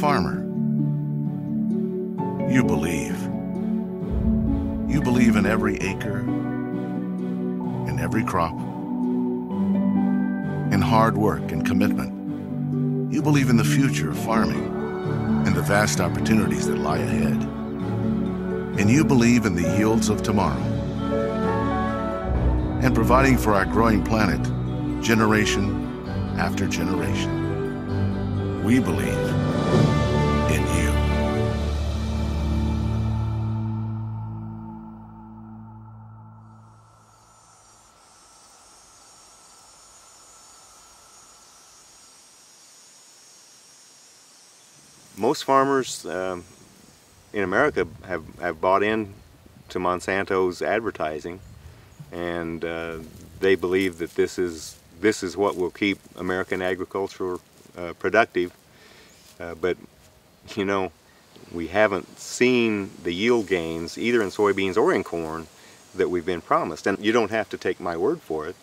Farmer, you believe. You believe in every acre, in every crop, in hard work and commitment. You believe in the future of farming and the vast opportunities that lie ahead. And you believe in the yields of tomorrow and providing for our growing planet generation after generation. We believe in you. Most farmers um, in America have, have bought in to Monsanto's advertising and uh, they believe that this is this is what will keep American agriculture uh, productive. Uh, but you know, we haven't seen the yield gains either in soybeans or in corn that we've been promised. And you don't have to take my word for it.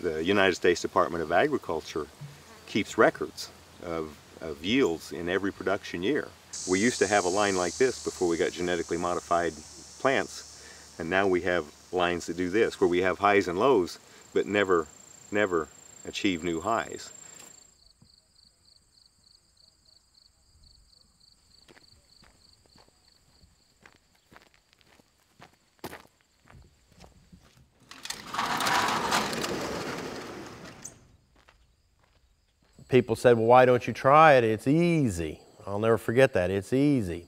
The United States Department of Agriculture keeps records of, of yields in every production year. We used to have a line like this before we got genetically modified plants, and now we have lines that do this, where we have highs and lows, but never, never achieve new highs. People said, well, why don't you try it? It's easy. I'll never forget that. It's easy.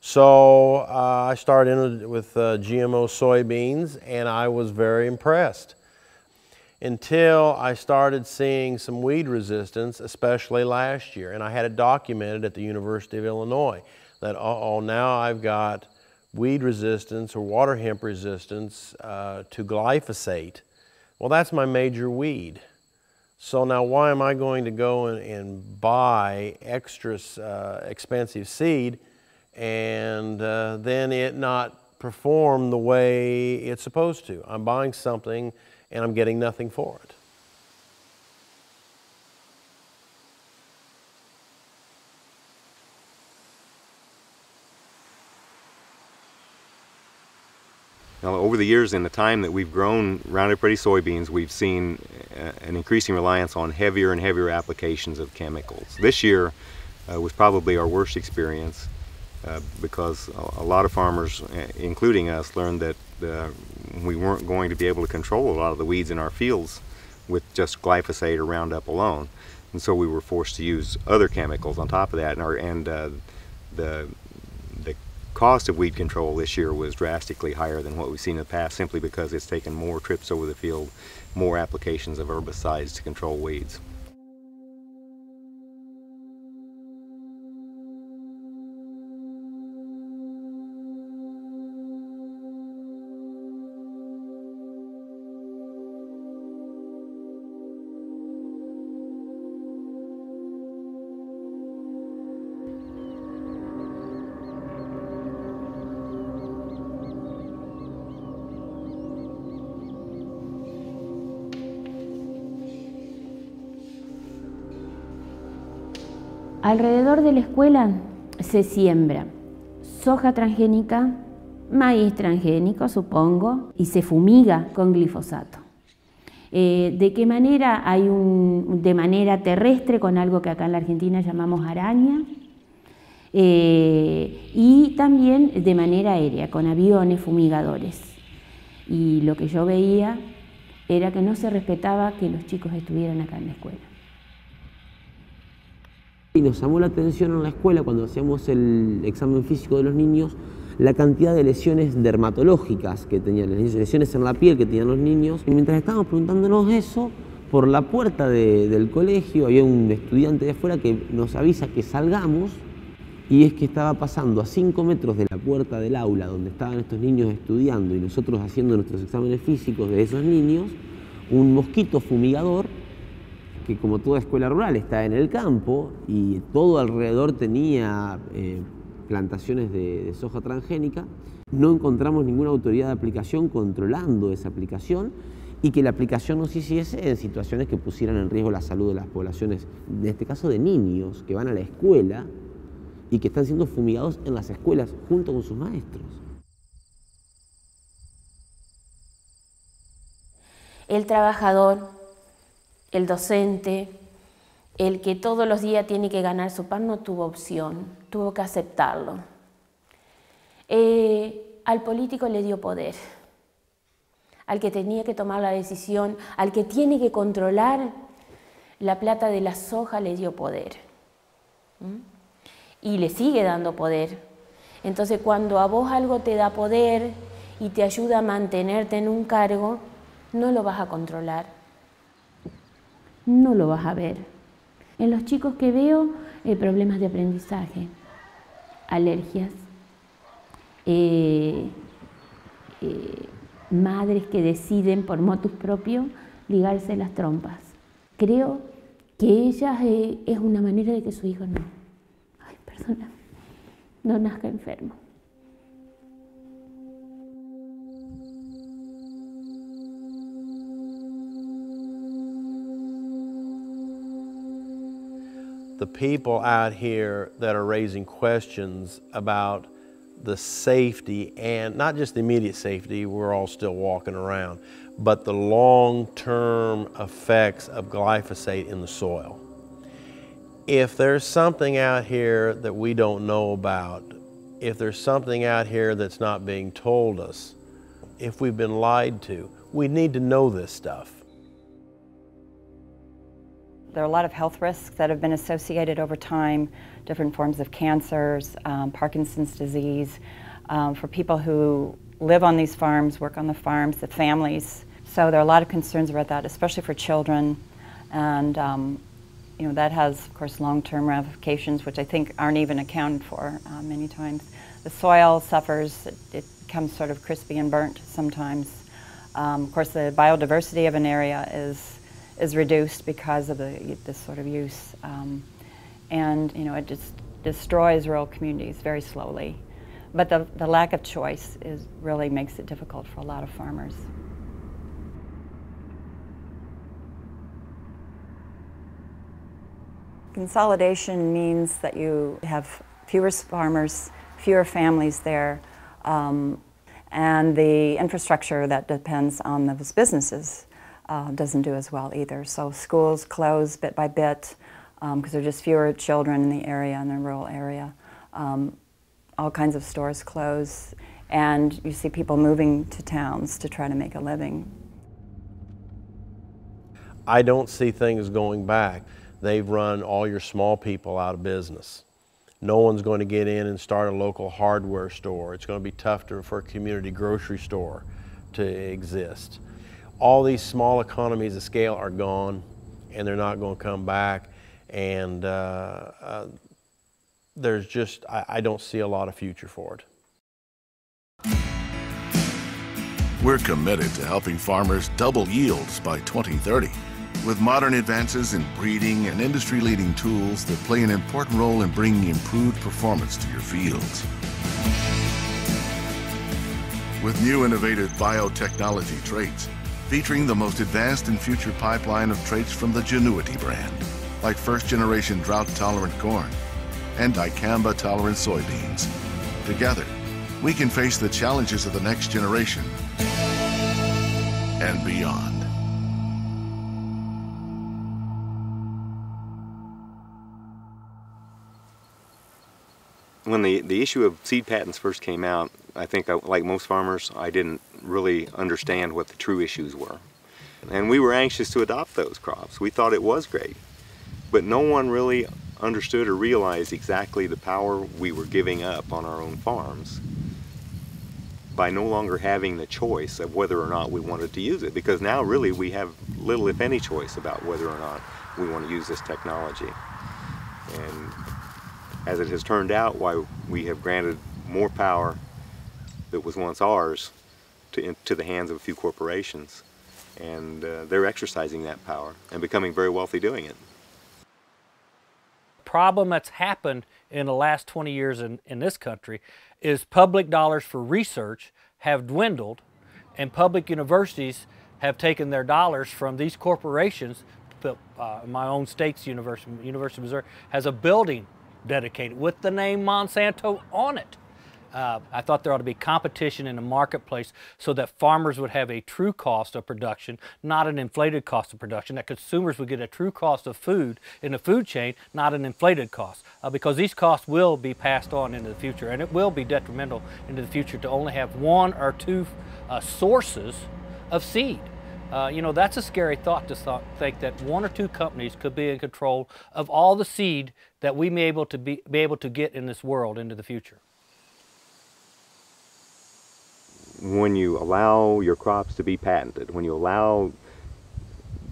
So uh, I started with uh, GMO soybeans and I was very impressed until I started seeing some weed resistance, especially last year. And I had it documented at the University of Illinois that, oh, now I've got weed resistance or water hemp resistance uh, to glyphosate. Well, that's my major weed. So now why am I going to go and, and buy extra uh, expensive seed and uh, then it not perform the way it's supposed to? I'm buying something and I'm getting nothing for it. Now, over the years, in the time that we've grown Roundup Ready soybeans, we've seen an increasing reliance on heavier and heavier applications of chemicals. This year uh, was probably our worst experience uh, because a, a, lot of farmers, uh, including us, learned that uh, we weren't going to be able to control a lot of the weeds in our fields with just glyphosate or Roundup alone. And so we were forced to use other chemicals on top of that. And, our, and uh, the cost of weed control this year was drastically higher than what we've seen in the past simply because it's taken more trips over the field, more applications of herbicides to control weeds. Alrededor de la escuela se siembra soja transgénica, maíz transgénico, supongo, y se fumiga con glifosato. Eh, ¿De qué manera? Hay un, de manera terrestre con algo que acá en la Argentina llamamos araña, eh, y también de manera aérea, con aviones fumigadores. Y lo que yo veía era que no se respetaba que los chicos estuvieran acá en la escuela. Y nos llamó la atención en la escuela cuando hacíamos el examen físico de los niños la cantidad de lesiones dermatológicas que tenían, lesiones en la piel que tenían los niños. Y mientras estábamos preguntándonos eso, por la puerta del colegio había un estudiante de afuera que nos avisa que salgamos y es que estaba pasando a 5 metros de la puerta del aula donde estaban estos niños estudiando y nosotros haciendo nuestros exámenes físicos de esos niños, un mosquito fumigador que como toda escuela rural está en el campo y todo alrededor tenía eh, plantaciones de, soja transgénica, no encontramos ninguna autoridad de aplicación controlando esa aplicación y que la aplicación no se hiciese en situaciones que pusieran en riesgo la salud de las poblaciones, en este caso de niños que van a la escuela y que están siendo fumigados en las escuelas junto con sus maestros. El trabajador, el docente, el que todos los días tiene que ganar su pan no tuvo opción, tuvo que aceptarlo. Eh, al político le dio poder, al que tenía que tomar la decisión, al que tiene que controlar la plata de la soja le dio poder. Y le sigue dando poder. Entonces cuando a vos algo te da poder y te ayuda a mantenerte en un cargo, no lo vas a controlar. No lo vas a ver. En los chicos que veo, eh, problemas de aprendizaje, alergias, eh, eh, madres que deciden por motus propio ligarse las trompas. Creo que ella es una manera de que su hijo no, ay, perdona, no nazca enfermo. The people out here that are raising questions about the safety and not just the immediate safety, we're all still walking around, but the long-term effects of glyphosate in the soil. If there's something out here that we don't know about, if there's something out here that's not being told us, if we've been lied to, we need to know this stuff. There are a lot of health risks that have been associated over time, different forms of cancers, um, Parkinson's disease, um, for people who live on these farms, work on the farms, the families. So there are a lot of concerns about that, especially for children. And um, you know, that has, of course, long-term ramifications, which I think aren't even accounted for uh, many times. The soil suffers, it, it, becomes sort of crispy and burnt sometimes. Um, of course, the biodiversity of an area is is reduced because of the, this sort of use. Um, and you know, it just destroys rural communities very slowly. But the, the lack of choice is, really makes it difficult for a lot of farmers. Consolidation means that you have fewer farmers, fewer families there, um, and the infrastructure that depends on those businesses uh, doesn't do as well either. So schools close bit by bit because um, there are just fewer children in the area, in the rural area. Um, all kinds of stores close, and you see people moving to towns to try to make a living. I don't see things going back. They've run all your small people out of business. No one's going to get in and start a local hardware store. It's going to be tough to, for a community grocery store to exist all these small economies of scale are gone and they're not going to come back. And uh, uh, there's just, I, I don't see a lot of future for it. We're committed to helping farmers double yields by 2030 with modern advances in breeding and industry-leading tools that play an important role in bringing improved performance to your fields. With new innovative biotechnology traits, featuring the most advanced and future pipeline of traits from the Genuity brand, like first-generation drought-tolerant corn and dicamba-tolerant soybeans. Together, we can face the challenges of the next generation and beyond. When the, the issue of seed patents first came out, I think, I, like most farmers, I didn't really understand what the true issues were. And we were anxious to adopt those crops. We thought it was great. But no one really understood or realized exactly the power we were giving up on our own farms by no longer having the choice of whether or not we wanted to use it because now really we have little if any choice about whether or not we want to use this technology and as it has turned out why we have granted more power that was once ours to, into the hands of a few corporations. And uh, they're exercising that power and becoming very wealthy doing it. Problem that's happened in the last 20 years in, in this country is public dollars for research have dwindled and public universities have taken their dollars from these corporations. Uh, my own state's university, University of Missouri, has a building dedicated with the name Monsanto on it. Uh, I thought there ought to be competition in the marketplace so that farmers would have a true cost of production, not an inflated cost of production, that consumers would get a true cost of food in the food chain, not an inflated cost. Uh, because these costs will be passed on into the future, and it will be detrimental into the future to only have one or two uh, sources of seed. Uh, you know, that's a scary thought to th think that one or two companies could be in control of all the seed that we may able to be, be able to get in this world into the future when you allow your crops to be patented, when you allow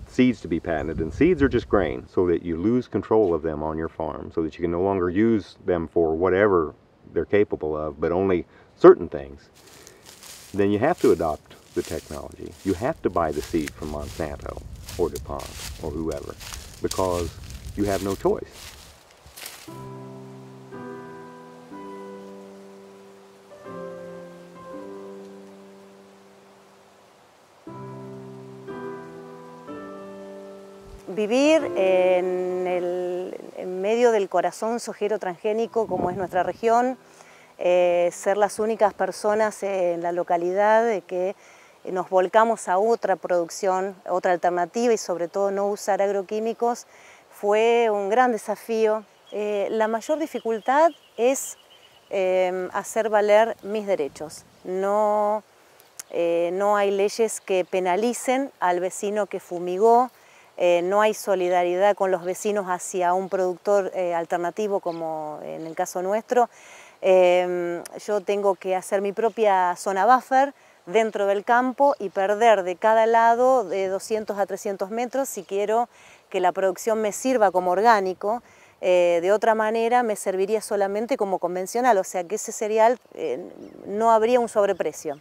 seeds to be patented, and seeds are just grain, so that you lose control of them on your farm, so that you can no longer use them for whatever they're capable of, but only certain things, then you have to adopt the technology. You have to buy the seed from Monsanto or DuPont or whoever, because you have no choice. Vivir en, medio del corazón sojero transgénico como es nuestra región, eh, ser las únicas personas en la localidad que nos volcamos a otra producción, otra alternativa y sobre todo no usar agroquímicos, fue un gran desafío. Eh, la mayor dificultad es eh, hacer valer mis derechos. No, no hay leyes que penalicen al vecino que fumigó, eh, no hay solidaridad con los vecinos hacia un productor eh, alternativo como en el caso nuestro. Em, yo tengo que hacer mi propia zona buffer dentro del campo y perder de cada lado de 200 a 300 metros si quiero que la producción me sirva como orgánico. Eh, de otra manera me serviría solamente como convencional, o sea que ese cereal no habría un sobreprecio.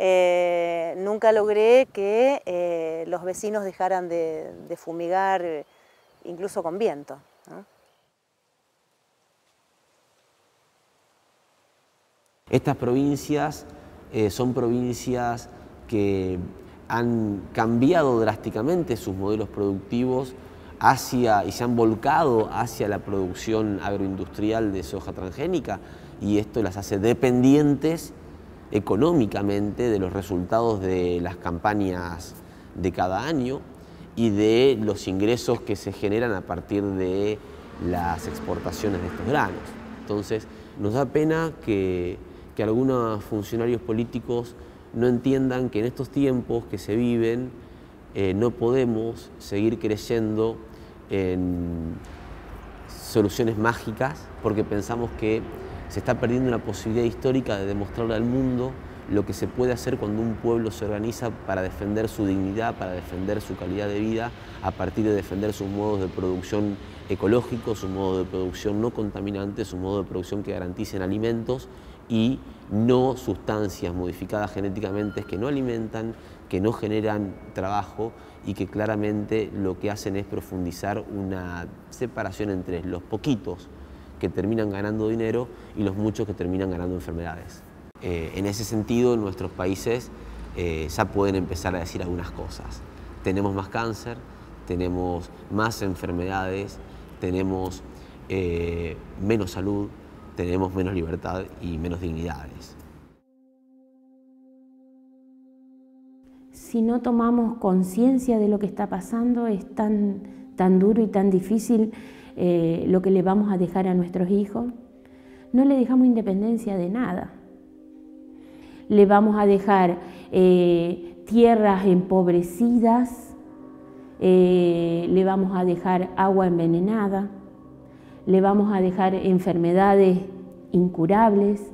Eh, nunca logré que eh, los vecinos dejaran de, fumigar, eh, incluso con viento. Estas provincias son provincias que han cambiado drásticamente sus modelos productivos hacia, y se han volcado hacia la producción agroindustrial de soja transgénica y esto las hace dependientes económicamente de los resultados de las campañas de cada año y de los ingresos que se generan a partir de las exportaciones de estos granos. Entonces, nos da pena que, algunos funcionarios políticos no entiendan que en estos tiempos que se viven eh, no podemos seguir creyendo en soluciones mágicas porque pensamos que se está perdiendo una posibilidad histórica de demostrarle al mundo lo que se puede hacer cuando un pueblo se organiza para defender su dignidad, para defender su calidad de vida, a partir de defender sus modos de producción ecológicos, su modo de producción no contaminante, su modo de producción que garanticen alimentos y no sustancias modificadas genéticamente que no alimentan, que no generan trabajo y que claramente lo que hacen es profundizar una separación entre los poquitos que terminan ganando dinero y los muchos que terminan ganando enfermedades. Eh, en ese sentido, en nuestros países eh, ya pueden empezar a decir algunas cosas. Tenemos más cáncer, tenemos más enfermedades, tenemos eh, menos salud, tenemos menos libertad y menos dignidades. Si no tomamos conciencia de lo que está pasando, es tan, tan duro y tan difícil eh, lo que le vamos a dejar a nuestros hijos. No le dejamos independencia de nada. Le vamos a dejar eh, tierras empobrecidas, eh, le vamos a dejar agua envenenada, le vamos a dejar enfermedades incurables.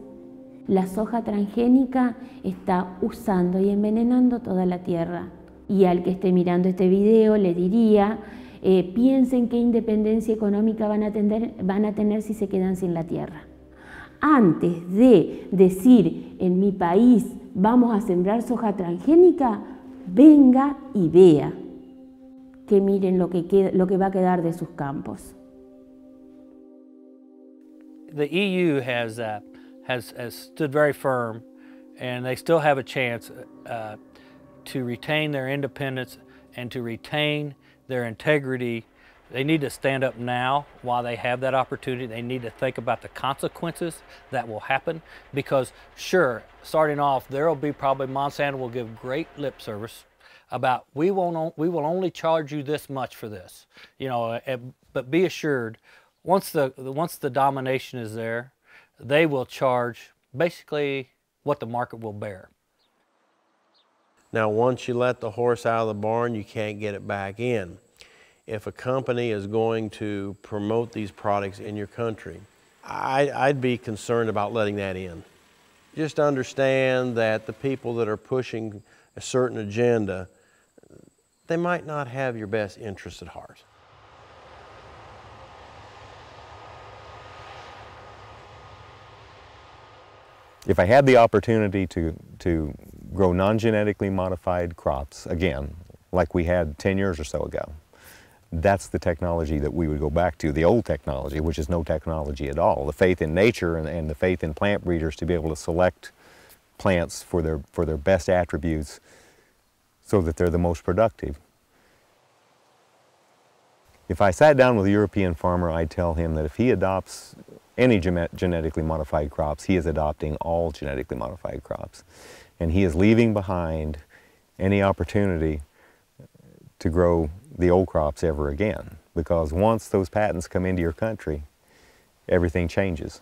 La soja transgénica está usando y envenenando toda la tierra. Y al que esté mirando este video le diría eh, piensen qué independencia económica van a, tener si se quedan sin la tierra. Antes de decir en mi país vamos a sembrar soja transgénica, venga y vea que miren lo que, va a quedar de sus campos. The EU has, uh, has stood very firm and they still have a chance uh, to retain their independence and to retain their integrity They need to stand up now while they have that opportunity. They need to think about the consequences that will happen because, sure, starting off, there will be probably Monsanto will give great lip service about we won't we will only charge you this much for this, you know. Eh, but be assured, once the once the domination is there, they will charge basically what the market will bear. Now, once you let the horse out of the barn, you can't get it back in if a company is going to promote these products in your country, I, would be concerned about letting that in. Just understand that the people that are pushing a certain agenda, they might not have your best interest at heart. If I had the opportunity to, to grow non-genetically modified crops, again, like we had 10 years or so ago, that's the technology that we would go back to, the old technology, which is no technology at all. The faith in nature and, and the faith in plant breeders to be able to select plants for their, for their best attributes so that they're the most productive. If I sat down with a European farmer, I'd tell him that if he adopts any genetically modified crops, he is adopting all genetically modified crops. And he is leaving behind any opportunity to grow the old crops ever again because once those patents come into your country, everything changes.